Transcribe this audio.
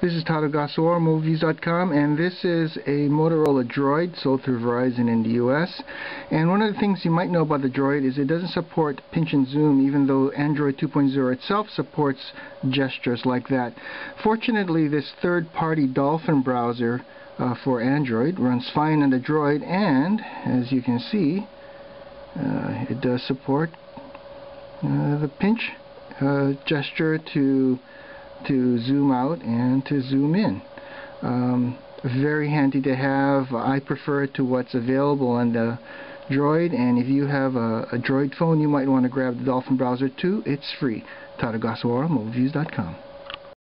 This is MobileViews.com, and this is a Motorola Droid sold through Verizon in the US. And one of the things you might know about the Droid is it doesn't support pinch and zoom, even though Android 2.0 itself supports gestures like that. Fortunately, this third-party Dolphin browser uh, for Android runs fine on the Droid, and as you can see, uh, it does support uh, the pinch uh, gesture to to zoom out and to zoom in. Um, very handy to have. I prefer it to what's available on the Droid and if you have a, a Droid phone you might want to grab the Dolphin browser too. It's free. MobileViews.com.